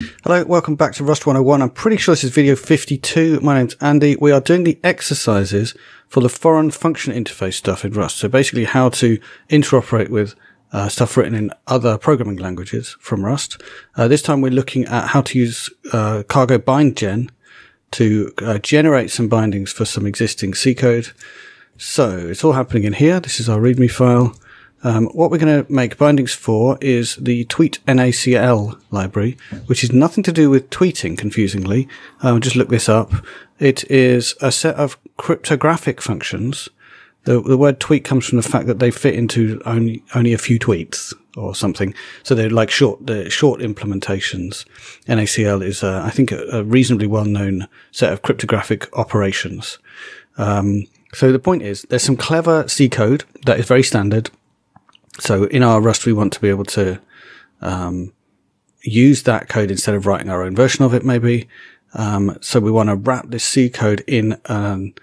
Hello, welcome back to Rust 101. I'm pretty sure this is video 52. My name's Andy. We are doing the exercises for the foreign function interface stuff in Rust. So basically how to interoperate with uh, stuff written in other programming languages from Rust. Uh, this time we're looking at how to use uh, cargo bindgen to uh, generate some bindings for some existing C code. So it's all happening in here. This is our README file. Um, what we're going to make bindings for is the tweet NACL library, which is nothing to do with tweeting, confusingly. Um, just look this up. It is a set of cryptographic functions. The, the word tweet comes from the fact that they fit into only, only a few tweets or something. So they're like short, they're short implementations. NACL is, uh, I think, a, a reasonably well-known set of cryptographic operations. Um, so the point is, there's some clever C code that is very standard so in our Rust, we want to be able to um, use that code instead of writing our own version of it, maybe. Um, so we want to wrap this C code in an,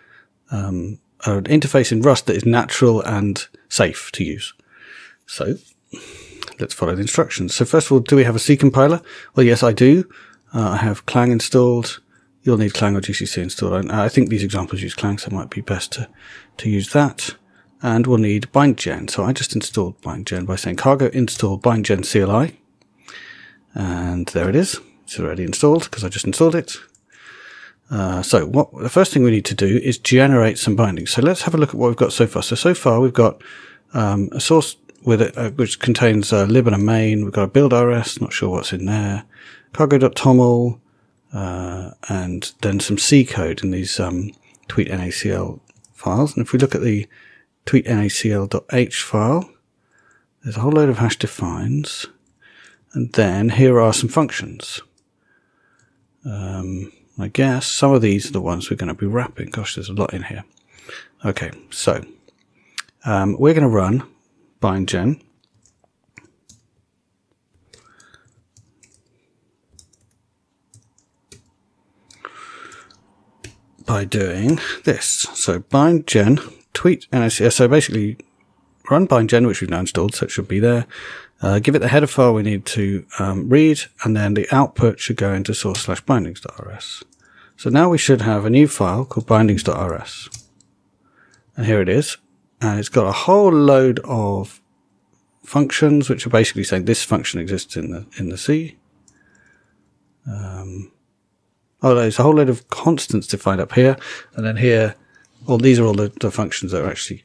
um, an interface in Rust that is natural and safe to use. So let's follow the instructions. So first of all, do we have a C compiler? Well, yes, I do. Uh, I have Clang installed. You'll need Clang or GCC installed. I think these examples use Clang, so it might be best to, to use that and we'll need bindgen. So I just installed bindgen by saying cargo install bindgen CLI. And there it is. It's already installed because I just installed it. Uh, so what the first thing we need to do is generate some bindings. So let's have a look at what we've got so far. So so far we've got um, a source with it, uh, which contains a lib and a main. We've got a build RS, not sure what's in there. Cargo.toml, uh, and then some C code in these um, tweet NACL files. And if we look at the tweetnacl.h file. There's a whole load of hash defines. And then here are some functions. Um, I guess some of these are the ones we're going to be wrapping. Gosh, there's a lot in here. Okay, so um, we're going to run bindgen. by doing this. So bindgen tweet NACL. So basically, run bindgen, which we've now installed, so it should be there. Uh, give it the header file we need to um, read, and then the output should go into source slash bindings.rs. So now we should have a new file called bindings.rs. And here it is. And it's got a whole load of functions, which are basically saying this function exists in the, in the C. Um, oh, there's a whole load of constants defined up here. And then here, well, these are all the, the functions that are actually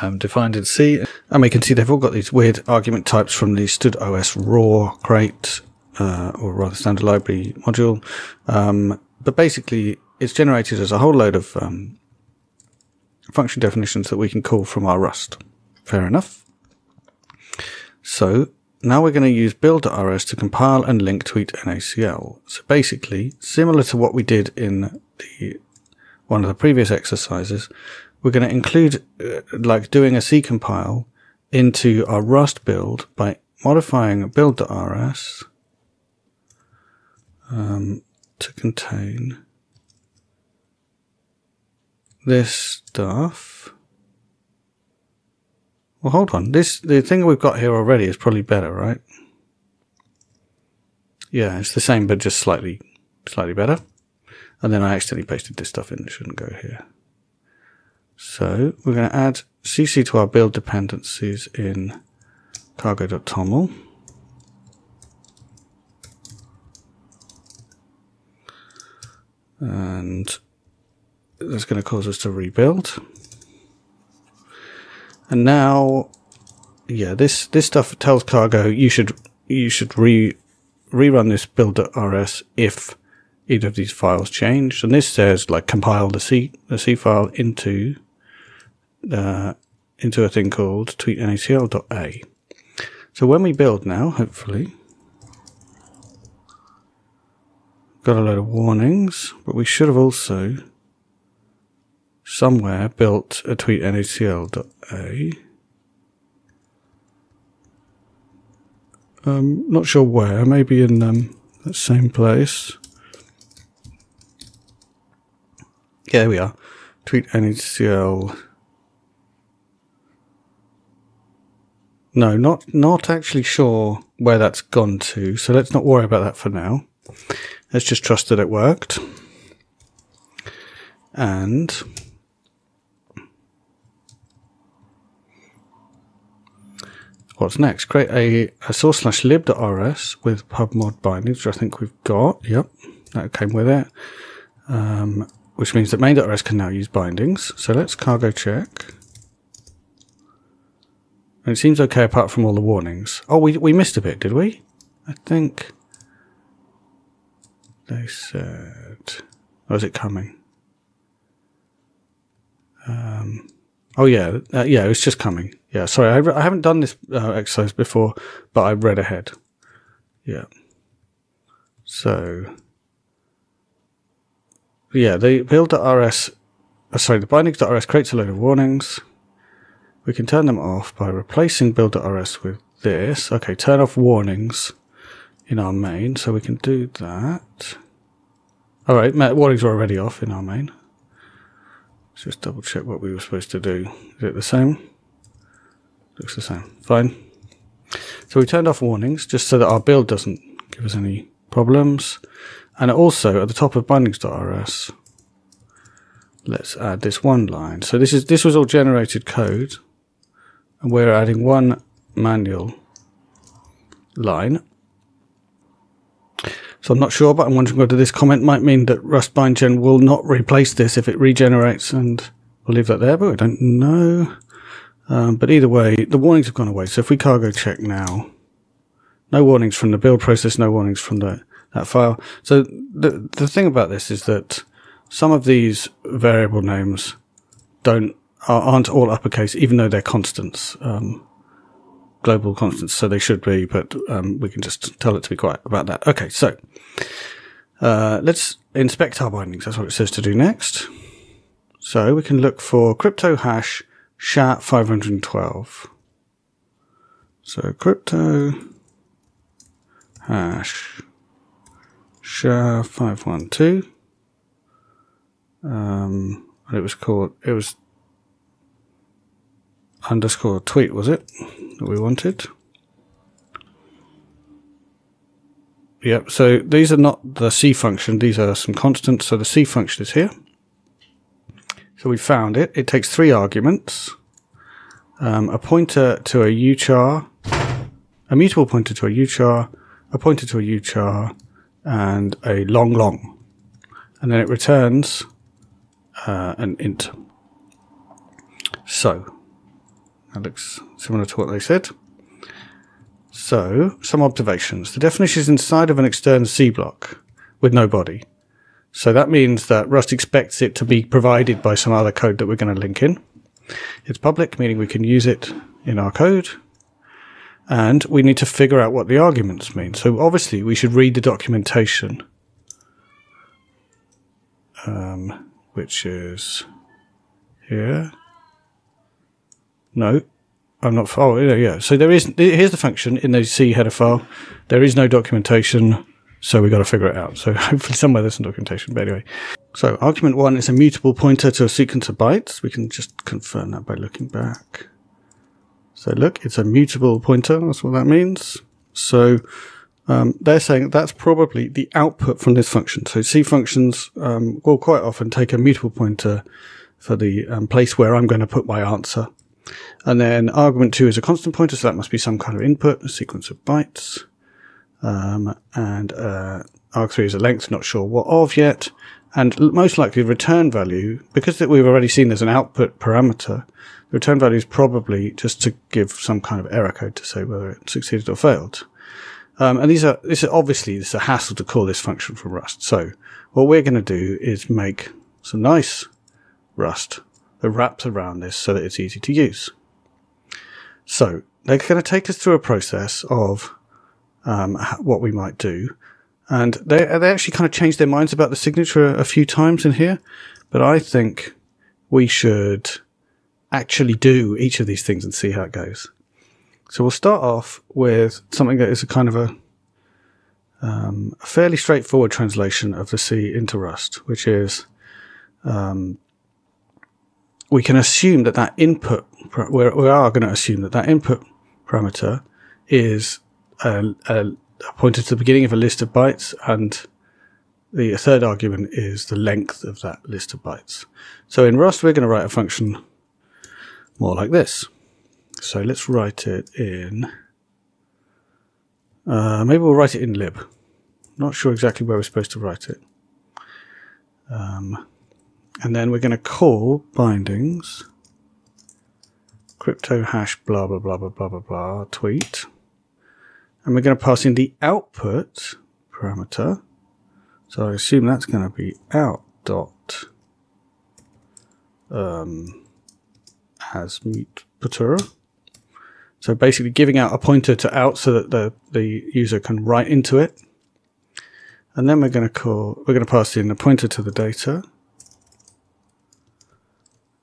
um, defined in C. And we can see they've all got these weird argument types from the stdOS raw crate, uh, or rather standard library module. Um, but basically, it's generated as a whole load of um, function definitions that we can call from our Rust. Fair enough. So now we're going to use build.rs to compile and link tweet NACL. So basically, similar to what we did in the one of the previous exercises, we're going to include uh, like doing a C compile into our Rust build by modifying build.rs um, to contain this stuff. Well, hold on. This the thing we've got here already is probably better, right? Yeah, it's the same, but just slightly, slightly better. And then I accidentally pasted this stuff in that shouldn't go here. So we're going to add CC to our build dependencies in cargo.toml. And that's going to cause us to rebuild. And now, yeah, this, this stuff tells cargo you should, you should re, rerun this build.rs if either of these files changed. And this says like compile the C the C file into uh, into a thing called tweetnacl.a. So when we build now, hopefully, got a load of warnings, but we should have also somewhere built a tweetnacl.a. Um, not sure where, maybe in um, that same place. There we are. Tweet NACL. No, not not actually sure where that's gone to. So let's not worry about that for now. Let's just trust that it worked. And what's next? Create a, a source slash lib.rs with pubmod bindings, which I think we've got. Yep, that came with it. Um, which means that main.rs can now use bindings. So let's cargo check. And it seems okay apart from all the warnings. Oh, we, we missed a bit, did we? I think they said, or is it coming? Um, oh yeah, uh, yeah, it's just coming. Yeah, sorry, I, I haven't done this uh, exercise before, but I read ahead. Yeah. So, yeah, the build.rs, uh, sorry, the bindings.rs creates a load of warnings. We can turn them off by replacing build.rs with this. Okay, turn off warnings in our main, so we can do that. All right, warnings are already off in our main. Let's just double check what we were supposed to do. Is it the same? Looks the same. Fine. So we turned off warnings just so that our build doesn't give us any problems. And also at the top of bindings.rs, let's add this one line. So this is this was all generated code, and we're adding one manual line. So I'm not sure, but I'm wondering whether this comment might mean that Rust bindgen will not replace this if it regenerates, and we'll leave that there, but I don't know. Um, but either way, the warnings have gone away. So if we cargo check now, no warnings from the build process, no warnings from the that file. So the the thing about this is that some of these variable names don't aren't all uppercase, even though they're constants, um, global constants. So they should be, but um, we can just tell it to be quiet about that. Okay, so uh, let's inspect our bindings. That's what it says to do next. So we can look for crypto hash SHA 512. So crypto hash SHA 512. Um, and it was called, it was underscore tweet, was it? That we wanted. Yep, so these are not the C function, these are some constants. So the C function is here. So we found it. It takes three arguments. Um, a pointer to a uchar, a mutable pointer to a uchar, a pointer to a uchar, and a long long. And then it returns uh, an int. So, that looks similar to what they said. So, some observations. The definition is inside of an external C block with no body. So that means that Rust expects it to be provided by some other code that we're going to link in. It's public, meaning we can use it in our code. And we need to figure out what the arguments mean. So obviously we should read the documentation, um, which is here. No, I'm not. Oh, yeah. So there is. Here's the function in the C header file. There is no documentation so we've got to figure it out. So hopefully somewhere there's some documentation. But anyway, so argument one is a mutable pointer to a sequence of bytes. We can just confirm that by looking back. So look, it's a mutable pointer. That's what that means. So um, they're saying that's probably the output from this function. So C functions um, will quite often take a mutable pointer for the um, place where I'm going to put my answer. And then argument two is a constant pointer, so that must be some kind of input, a sequence of bytes. Um, and uh, arg3 is a length, not sure what of yet. And most likely return value, because that we've already seen there's an output parameter, return value is probably just to give some kind of error code to say whether it succeeded or failed. Um, and these are, this is obviously, this is a hassle to call this function from Rust. So what we're going to do is make some nice Rust that wraps around this so that it's easy to use. So they're going to take us through a process of um, what we might do. And they, they actually kind of changed their minds about the signature a, a few times in here. But I think we should actually do each of these things and see how it goes. So we'll start off with something that is a kind of a, um, a fairly straightforward translation of the C into Rust, which is um, we can assume that that input, we are going to assume that that input parameter is a, a, a pointer to the beginning of a list of bytes and the third argument is the length of that list of bytes. So in Rust, we're going to write a function more like this. So let's write it in, uh, maybe we'll write it in lib. Not sure exactly where we're supposed to write it. Um, and then we're going to call bindings crypto hash blah blah blah blah blah blah blah tweet. And we're going to pass in the output parameter so I assume that's going to be out dot um, as mute putter. So basically giving out a pointer to out so that the, the user can write into it. And then we're going to call, we're going to pass in a pointer to the data,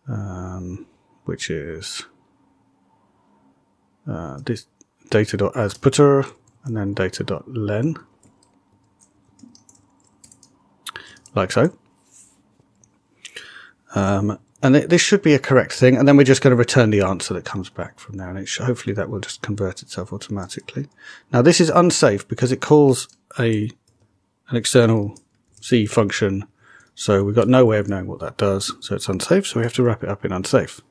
um, which is uh, this data dot as putter and then data dot len. like so. Um, and it, this should be a correct thing. And then we're just going to return the answer that comes back from there. And it should, hopefully that will just convert itself automatically. Now this is unsafe because it calls a an external C function. So we've got no way of knowing what that does. So it's unsafe. So we have to wrap it up in unsafe.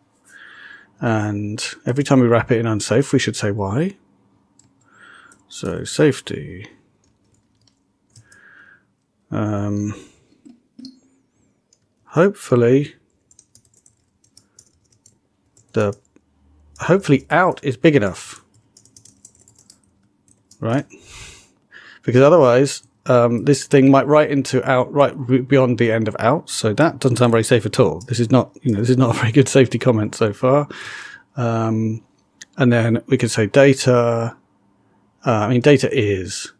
And every time we wrap it in unsafe, we should say why. So safety. Um, hopefully the hopefully out is big enough. Right? Because otherwise um, this thing might write into out right beyond the end of out. So that doesn't sound very safe at all. This is not you know this is not a very good safety comment so far. Um, and then we could say data uh, I mean data is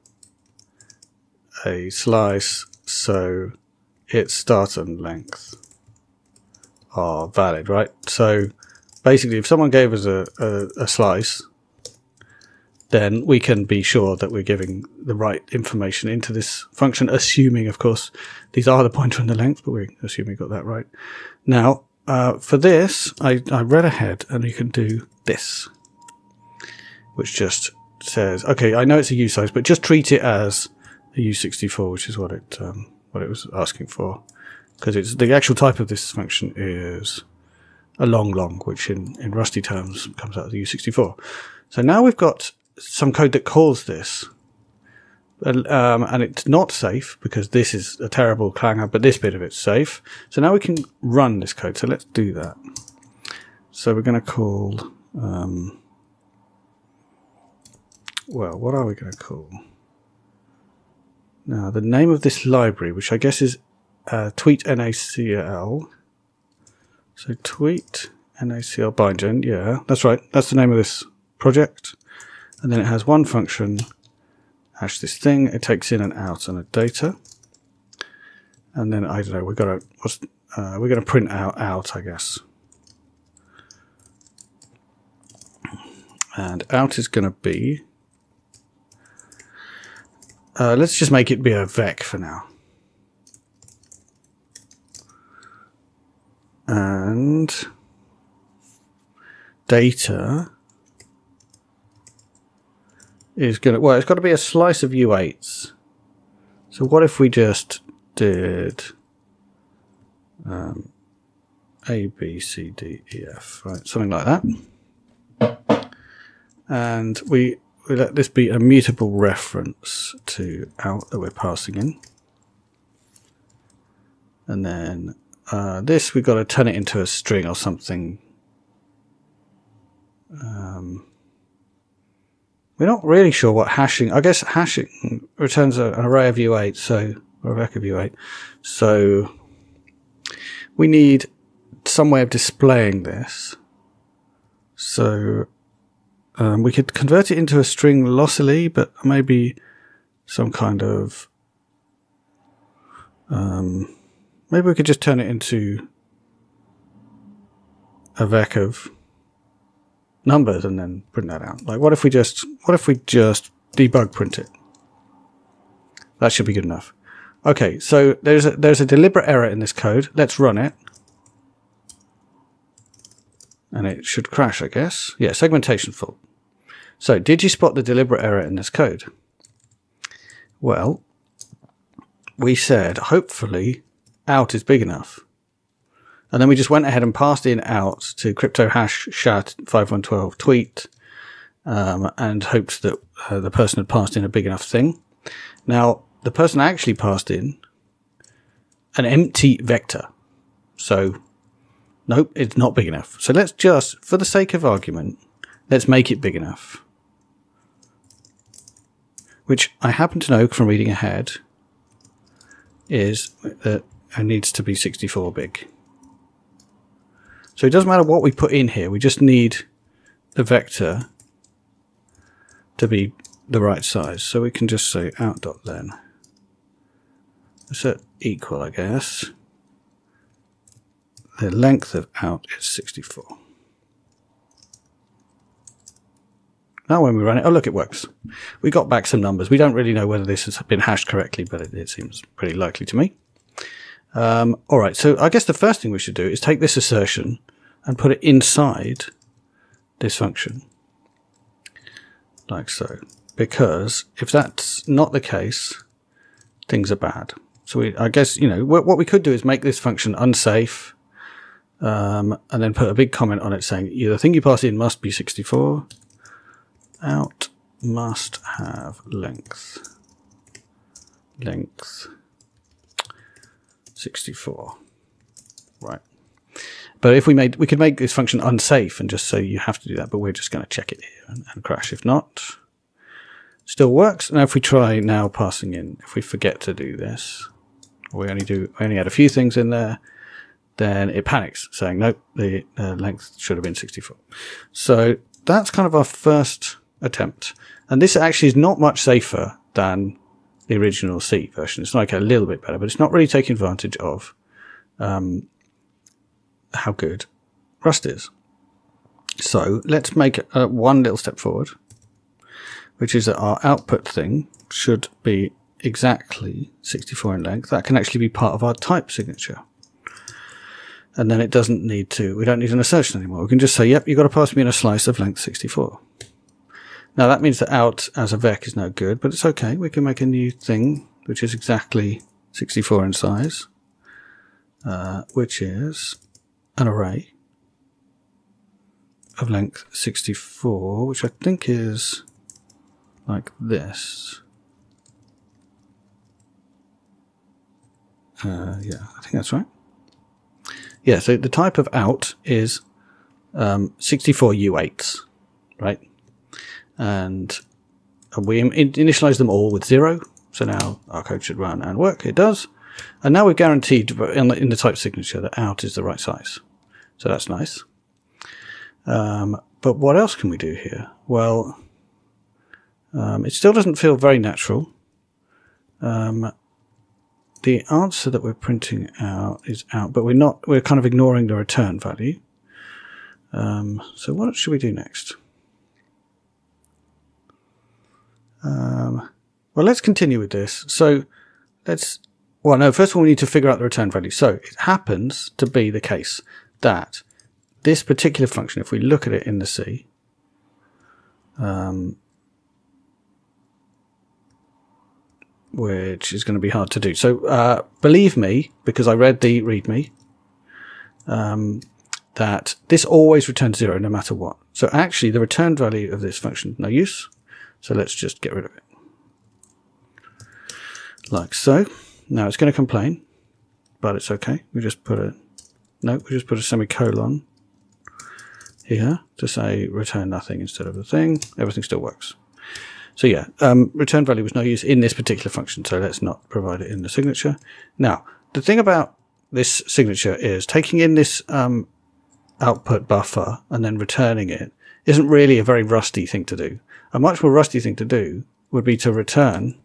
a slice so its start and length are valid, right? So basically, if someone gave us a, a, a, slice, then we can be sure that we're giving the right information into this function, assuming, of course, these are the pointer and the length, but we assume we got that right. Now, uh, for this, I, I read ahead and you can do this, which just says, okay, I know it's a U size, but just treat it as a U64, which is what it, um, what it was asking for. Because it's the actual type of this function is a long long, which in, in Rusty terms comes out of the U64. So now we've got some code that calls this. Um, and it's not safe because this is a terrible clanger, but this bit of it's safe. So now we can run this code. So let's do that. So we're going to call, um, well, what are we going to call? Now, the name of this library, which I guess is uh, tweet NACL. So tweet NACL binding, yeah, that's right. That's the name of this project. And then it has one function, hash this thing. It takes in and out on a data. And then, I don't know, we've got to, what's, uh, we're going to print out out, I guess. And out is going to be uh, let's just make it be a vec for now. And data is going to, well, it's got to be a slice of U8s. So what if we just did um, A, B, C, D, E, F, right? Something like that. And we we let this be a mutable reference to out that we're passing in. And then uh, this, we've got to turn it into a string or something. Um, we're not really sure what hashing, I guess hashing returns a, an array of U8, so, or a vec of U8. So we need some way of displaying this. So um, we could convert it into a string lossily, but maybe some kind of um, maybe we could just turn it into a vec of numbers and then print that out. Like, what if we just what if we just debug print it? That should be good enough. Okay, so there's a, there's a deliberate error in this code. Let's run it. And it should crash, I guess. Yeah, segmentation fault. So, did you spot the deliberate error in this code? Well, we said hopefully out is big enough. And then we just went ahead and passed in out to crypto hash SHA 5112 tweet um, and hoped that uh, the person had passed in a big enough thing. Now, the person actually passed in an empty vector. So, nope, it's not big enough. So let's just, for the sake of argument, let's make it big enough. Which I happen to know from reading ahead is that it needs to be 64 big. So it doesn't matter what we put in here, we just need the vector to be the right size. So we can just say out dot then. Set equal, I guess. The length of out is 64. Now when we run it, oh look, it works. We got back some numbers. We don't really know whether this has been hashed correctly, but it, it seems pretty likely to me. Um, all right, so I guess the first thing we should do is take this assertion and put it inside this function, like so. Because if that's not the case, things are bad. So we, I guess, you know, what, we could do is make this function unsafe, um, and then put a big comment on it saying, the thing you pass in must be 64, out must have length, length 64. Right. But if we made, we could make this function unsafe and just say you have to do that, but we're just going to check it here and, and crash. If not, still works. Now if we try now passing in, if we forget to do this, we only do, we only add a few things in there, then it panics saying, nope, the uh, length should have been 64. So that's kind of our first attempt. And this actually is not much safer than the original C version. It's like a little bit better, but it's not really taking advantage of um, how good Rust is. So let's make uh, one little step forward, which is that our output thing should be exactly 64 in length. That can actually be part of our type signature. And then it doesn't need to, we don't need an assertion anymore. We can just say, yep, you've got to pass me in a slice of length 64. Now that means that out as a vec is no good, but it's okay. We can make a new thing, which is exactly 64 in size, uh, which is an array of length 64, which I think is like this. Uh, yeah, I think that's right. Yeah, so the type of out is um, 64 U8s, right? And we initialize them all with zero. So now our code should run and work. It does. And now we're guaranteed in the, in the type signature that out is the right size. So that's nice. Um, but what else can we do here? Well, um, it still doesn't feel very natural. Um, the answer that we're printing out is out, but we're not, we're kind of ignoring the return value. Um, so what should we do next? Um, well, let's continue with this. So let's, well, no, first of all, we need to figure out the return value. So it happens to be the case that this particular function, if we look at it in the C, um, which is going to be hard to do. So uh, believe me, because I read the README, um, that this always returns zero no matter what. So actually, the return value of this function no use. So let's just get rid of it. Like so. Now it's going to complain, but it's okay. We just put a, no, we just put a semicolon here to say return nothing instead of the thing. Everything still works. So yeah, um, return value was no use in this particular function, so let's not provide it in the signature. Now, the thing about this signature is taking in this um, output buffer and then returning it isn't really a very rusty thing to do. A much more rusty thing to do would be to return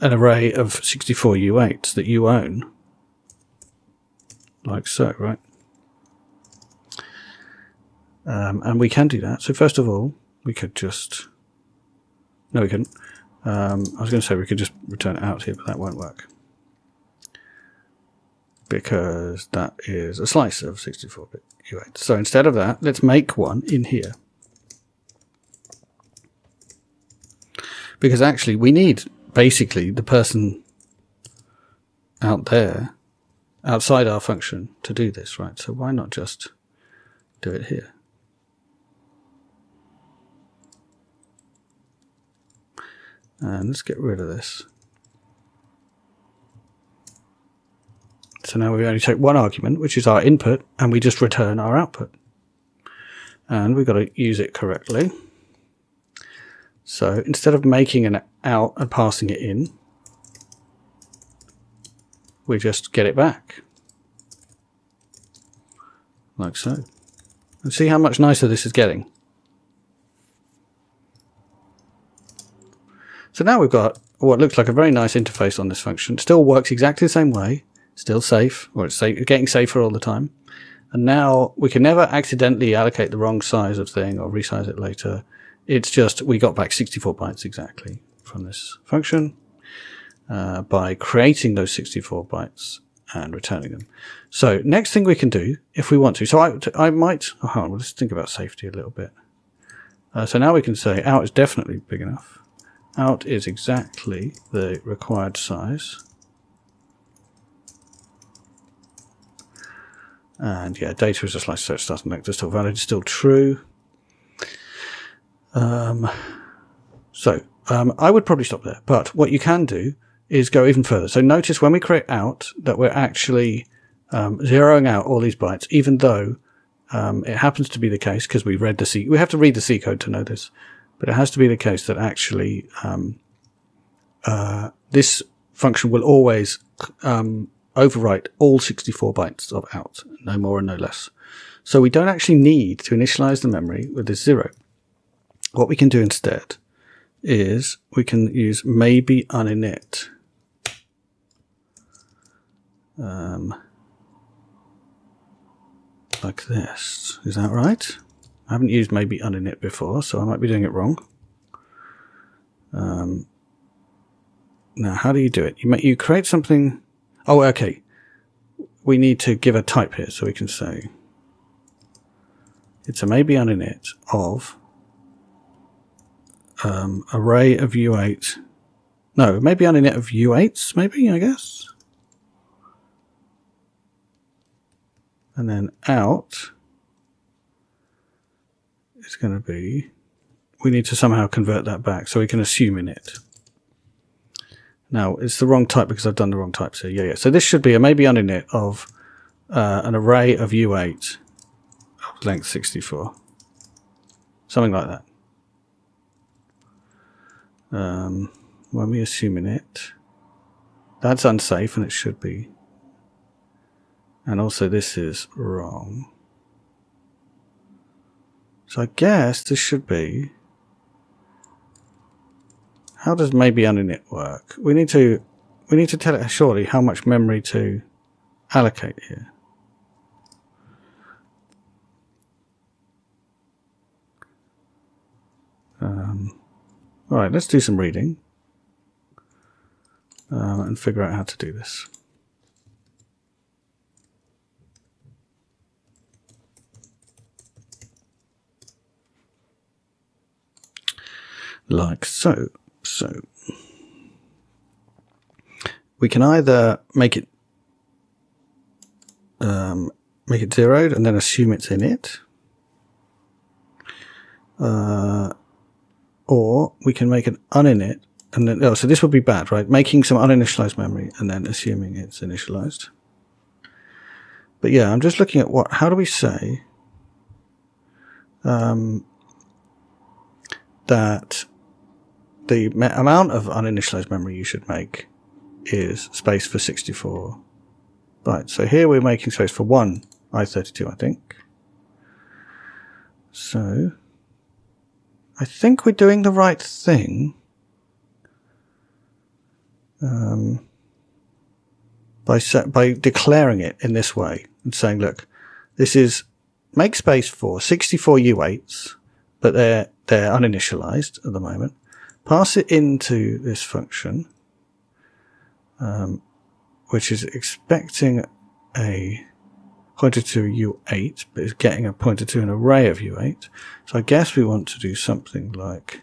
an array of 64 U8s that you own. Like so, right? Um, and we can do that. So first of all, we could just, no, we couldn't. Um, I was going to say we could just return it out here, but that won't work. Because that is a slice of 64-bit U8. So instead of that, let's make one in here. Because actually we need basically the person out there outside our function to do this, right? So why not just do it here? And let's get rid of this. So now we only take one argument, which is our input, and we just return our output. And we've got to use it correctly. So instead of making an out and passing it in, we just get it back. Like so. And see how much nicer this is getting. So now we've got what looks like a very nice interface on this function. Still works exactly the same way. Still safe, or it's safe, getting safer all the time. And now we can never accidentally allocate the wrong size of thing or resize it later. It's just we got back 64 bytes exactly from this function uh, by creating those 64 bytes and returning them. So next thing we can do if we want to. So I, I might, oh, on, let's think about safety a little bit. Uh, so now we can say out is definitely big enough. Out is exactly the required size. And yeah, data is a slice search starting next still valid, it's still true. Um, so um, I would probably stop there. But what you can do is go even further. So notice when we create out that we're actually um, zeroing out all these bytes, even though um, it happens to be the case because we read the C. We have to read the C code to know this, but it has to be the case that actually um, uh, this function will always um, overwrite all 64 bytes of out, no more and no less. So we don't actually need to initialize the memory with this zero. What we can do instead is we can use maybe uninit. Um, like this. Is that right? I haven't used maybe uninit before, so I might be doing it wrong. Um, now, how do you do it? You, you create something. Oh, okay. We need to give a type here, so we can say it's a maybe uninit of um, array of U8. No, maybe uninit of U8s, maybe, I guess. And then out is going to be, we need to somehow convert that back so we can assume init. Now, it's the wrong type because I've done the wrong type. So, yeah, yeah. So this should be a maybe uninit of uh, an array of U8 of length 64. Something like that. Um, when we assume init, that's unsafe and it should be. And also this is wrong. So I guess this should be. How does maybe uninit work? We need to we need to tell it surely how much memory to allocate here. Um, all right, let's do some reading um, and figure out how to do this. Like so. So we can either make it um, make it zeroed and then assume it's in it. Uh, or we can make an uninit and then, oh, so this would be bad, right? Making some uninitialized memory and then assuming it's initialized. But yeah, I'm just looking at what, how do we say, um, that the amount of uninitialized memory you should make is space for 64 bytes. So here we're making space for one I32, I think. So I think we're doing the right thing. Um, by by declaring it in this way and saying, look, this is make space for 64 U8s, but they're, they're uninitialized at the moment. Pass it into this function, um, which is expecting a pointer to U8, but it's getting a pointer to an array of U8. So I guess we want to do something like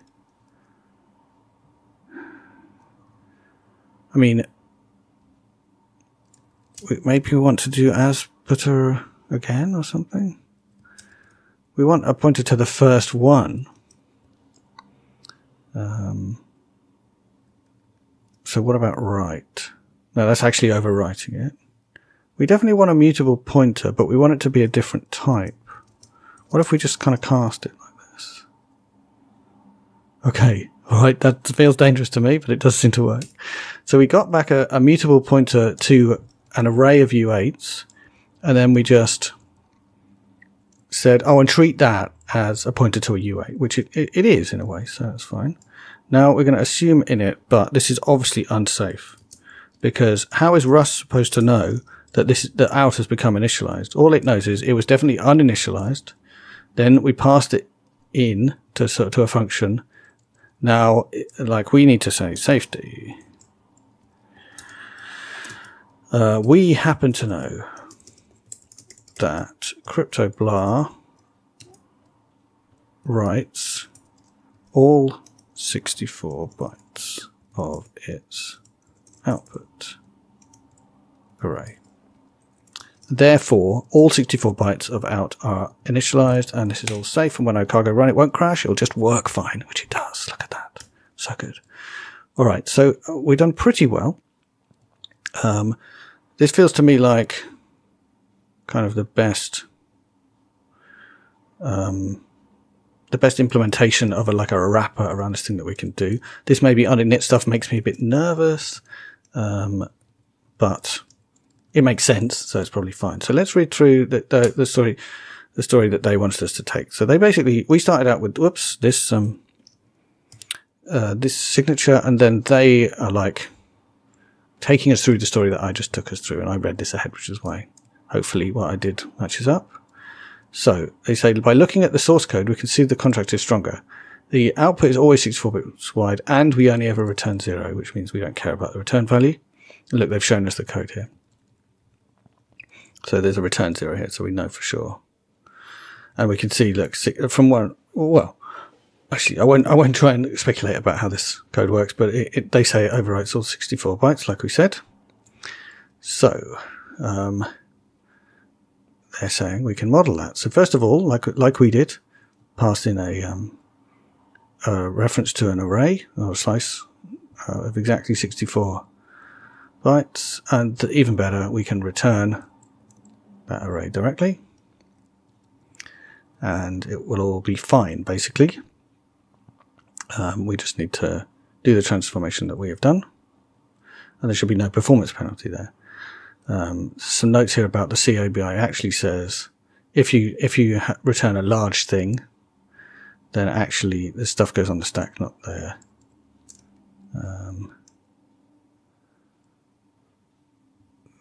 I mean, maybe we want to do as putter again or something. We want a pointer to the first one. Um, so what about right? No, that's actually overwriting it. We definitely want a mutable pointer, but we want it to be a different type. What if we just kind of cast it like this? Okay, alright, that feels dangerous to me, but it does seem to work. So we got back a, a mutable pointer to an array of U8s, and then we just said, oh, and treat that as a pointer to a U8, which it, it, it is in a way, so that's fine. Now we're going to assume init, but this is obviously unsafe because how is Rust supposed to know that this that out has become initialized? All it knows is it was definitely uninitialized. Then we passed it in to to a function. Now, like we need to say safety. Uh, we happen to know that CryptoBlah writes all 64 bytes of its output array. Therefore, all 64 bytes of out are initialized and this is all safe. And when I cargo run, it won't crash. It'll just work fine, which it does. Look at that. So good. All right. So uh, we've done pretty well. Um, this feels to me like kind of the best, um, the best implementation of a like a wrapper around this thing that we can do. This maybe uninit stuff makes me a bit nervous, um, but it makes sense, so it's probably fine. So let's read through the, the, the story, the story that they wanted us to take. So they basically we started out with whoops this um uh, this signature, and then they are like taking us through the story that I just took us through, and I read this ahead, which is why hopefully what I did matches up. So they say by looking at the source code, we can see the contract is stronger. The output is always 64 bits wide, and we only ever return zero, which means we don't care about the return value. Look, they've shown us the code here. So there's a return zero here, so we know for sure. And we can see, look, from one, well, actually, I won't, I won't try and speculate about how this code works, but it, it, they say it overwrites all 64 bytes, like we said. So, um, they're saying we can model that. So first of all, like, like we did, pass in a, um, a reference to an array or a slice uh, of exactly 64 bytes. And even better, we can return that array directly. And it will all be fine, basically. Um, we just need to do the transformation that we have done. And there should be no performance penalty there. Um, some notes here about the C ABI actually says if you if you return a large thing, then actually the stuff goes on the stack, not there. Um,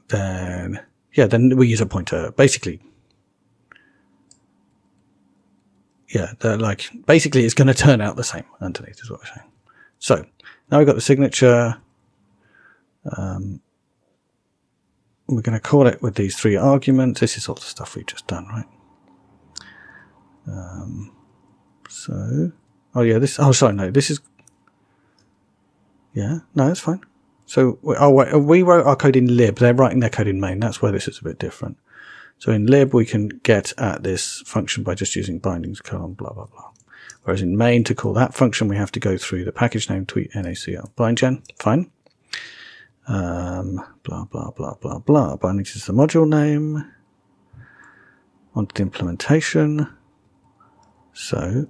then yeah, then we use a pointer. Basically, yeah, like basically it's going to turn out the same underneath is what we're saying. So now we've got the signature. Um, we're going to call it with these three arguments. This is all the stuff we've just done, right? Um, so, oh yeah, this, oh sorry, no, this is, yeah, no, that's fine. So, oh we wrote our code in lib. They're writing their code in main. That's where this is a bit different. So in lib, we can get at this function by just using bindings colon blah, blah, blah. Whereas in main, to call that function, we have to go through the package name tweet nacl bindgen. Fine. Um, blah, blah, blah, blah, blah. Bindings is the module name. Onto the implementation. So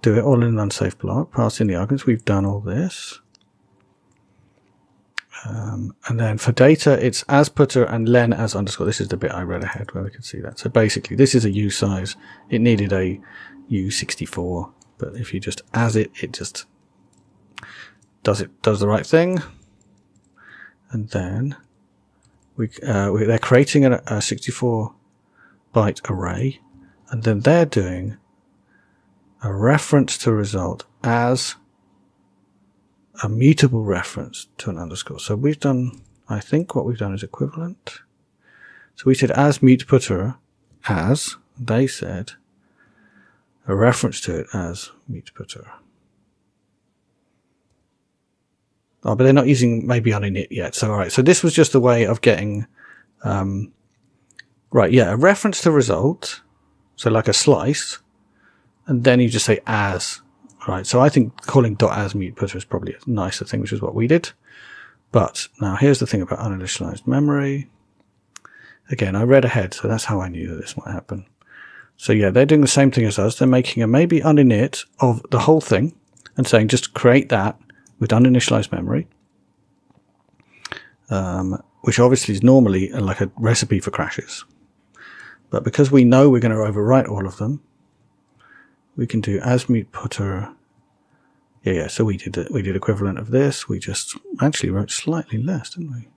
do it all in an unsafe block. Pass in the arguments. We've done all this. Um, and then for data, it's as putter and len as underscore. This is the bit I read ahead where we can see that. So basically, this is a U size. It needed a U64, but if you just as it, it just does it does the right thing. And then we, uh, we they're creating a, a 64 byte array, and then they're doing a reference to result as a mutable reference to an underscore. So we've done, I think what we've done is equivalent. So we said as mute putter as, they said a reference to it as mute putter. Oh, but they're not using maybe uninit yet. So, all right. So this was just a way of getting, um, right. Yeah. A reference to result. So like a slice. And then you just say as, right? So I think calling dot as mute putter is probably a nicer thing, which is what we did. But now here's the thing about uninitialized memory. Again, I read ahead, so that's how I knew that this might happen. So yeah, they're doing the same thing as us. They're making a maybe uninit of the whole thing and saying just create that with uninitialized memory, um, which obviously is normally like a recipe for crashes. But because we know we're going to overwrite all of them, we can do as mute putter. Yeah, yeah. So we did it. We did equivalent of this. We just actually wrote slightly less, didn't we?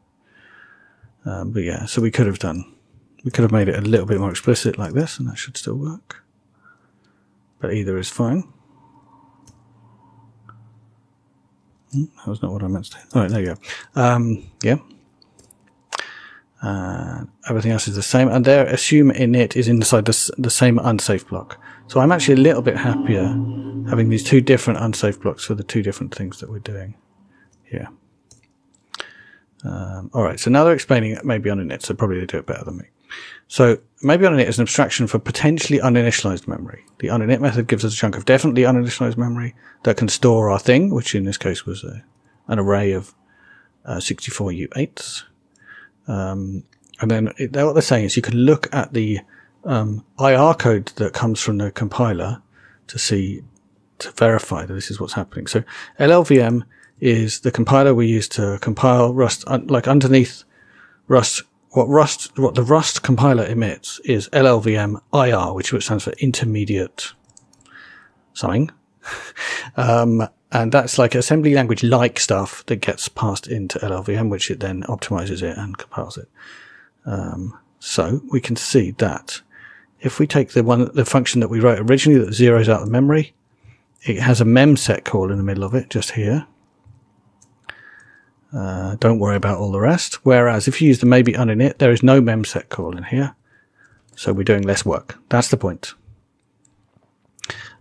Um, but yeah, so we could have done, we could have made it a little bit more explicit like this, and that should still work. But either is fine. Hmm, that was not what I meant to. All right, there you go. Um, yeah. Uh, everything else is the same, and there assume init is inside the, the same unsafe block. So I'm actually a little bit happier having these two different unsafe blocks for the two different things that we're doing here. Um, all right, so now they're explaining it maybe uninit, so probably they do it better than me. So maybe uninit is an abstraction for potentially uninitialized memory. The uninit method gives us a chunk of definitely uninitialized memory that can store our thing, which in this case was a, an array of uh, 64 U8s. Um, and then what they're saying is you can look at the um, IR code that comes from the compiler to see to verify that this is what's happening. So LLVM is the compiler we use to compile Rust, like underneath Rust, what Rust, what the Rust compiler emits is LLVM IR, which stands for intermediate something. um, and that's like assembly language like stuff that gets passed into LLVM, which it then optimizes it and compiles it. Um, so we can see that if we take the one, the function that we wrote originally that zeroes out the memory, it has a memset call in the middle of it, just here. Uh, don't worry about all the rest. Whereas if you use the maybe uninit, there is no memset call in here. So we're doing less work. That's the point.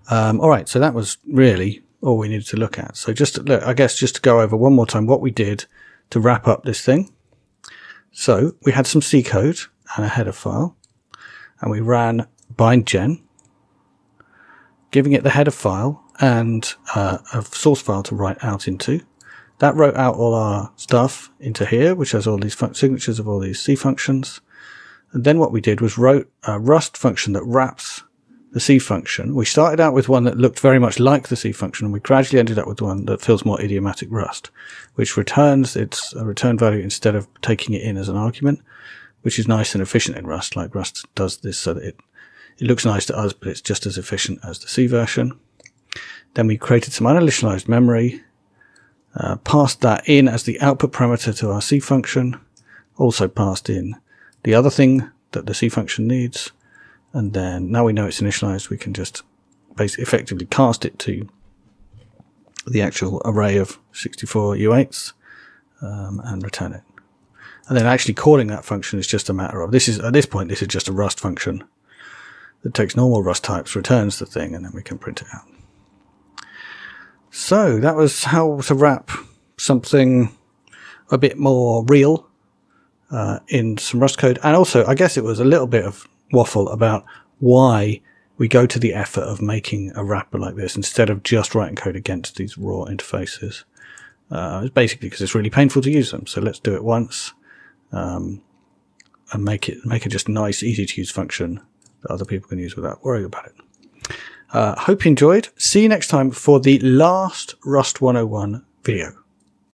Um, all right. So that was really all we needed to look at. So just look, I guess just to go over one more time what we did to wrap up this thing. So we had some C code and a header file and we ran bindgen, giving it the header file and uh, a source file to write out into. That wrote out all our stuff into here, which has all these signatures of all these C functions. And then what we did was wrote a Rust function that wraps the C function. We started out with one that looked very much like the C function, and we gradually ended up with one that feels more idiomatic Rust, which returns its return value instead of taking it in as an argument, which is nice and efficient in Rust. Like Rust does this so that it, it looks nice to us, but it's just as efficient as the C version. Then we created some uninitialized memory uh, passed that in as the output parameter to our C function, also passed in the other thing that the C function needs. And then now we know it's initialized, we can just basically effectively cast it to the actual array of 64 U8s um, and return it. And then actually calling that function is just a matter of this is at this point this is just a Rust function that takes normal Rust types, returns the thing, and then we can print it out. So that was how to wrap something a bit more real uh, in some Rust code. And also, I guess it was a little bit of waffle about why we go to the effort of making a wrapper like this instead of just writing code against these raw interfaces. Uh, it's basically because it's really painful to use them. So let's do it once um, and make it make it just nice, easy to use function that other people can use without worrying about it. Uh, hope you enjoyed. See you next time for the last Rust 101 video.